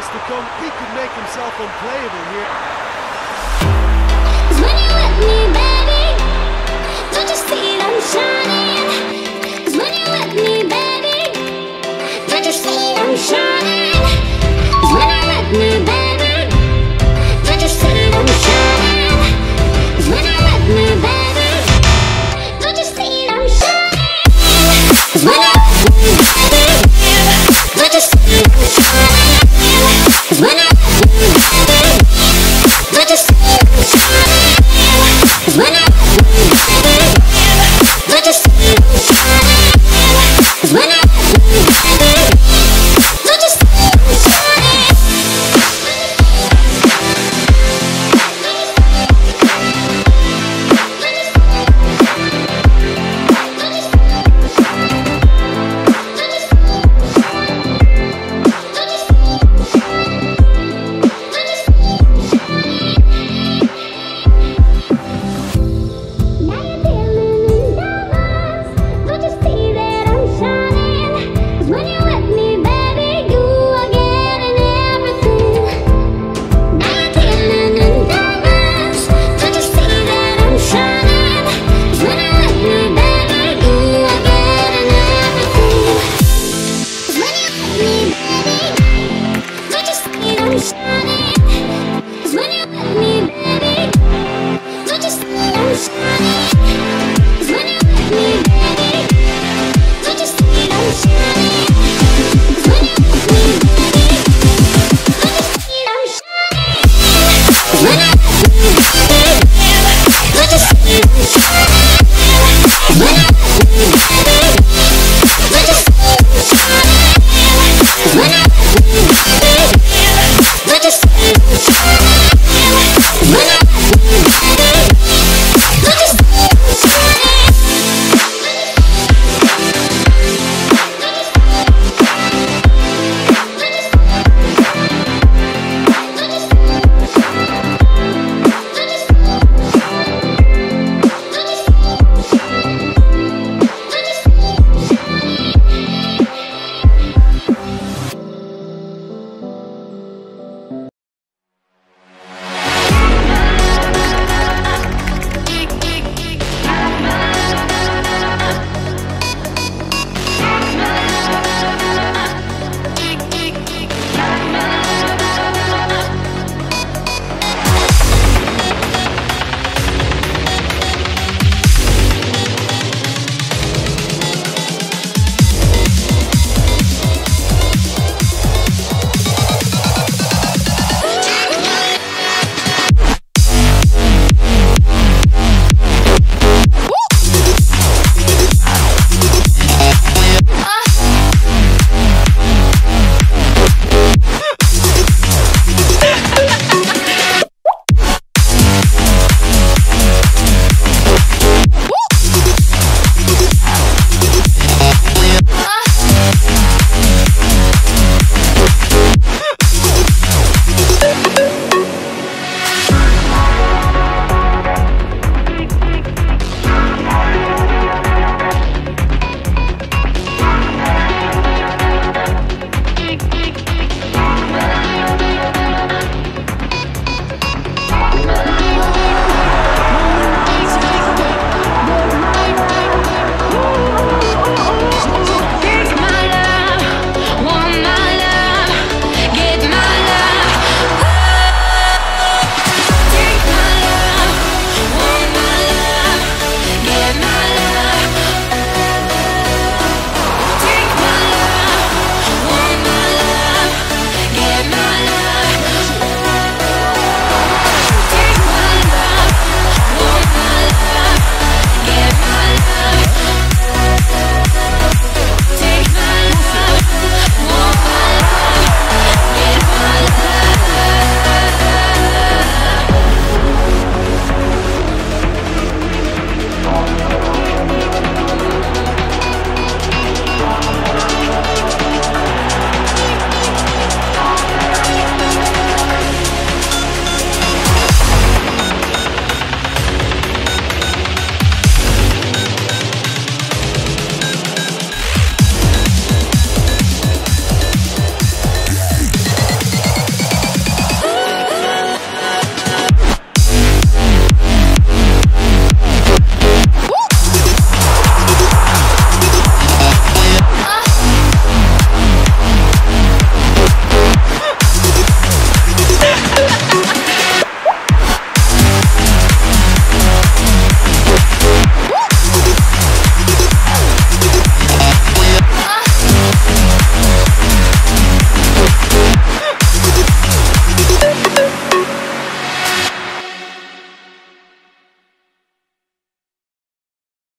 games to come, he could make himself unplayable here.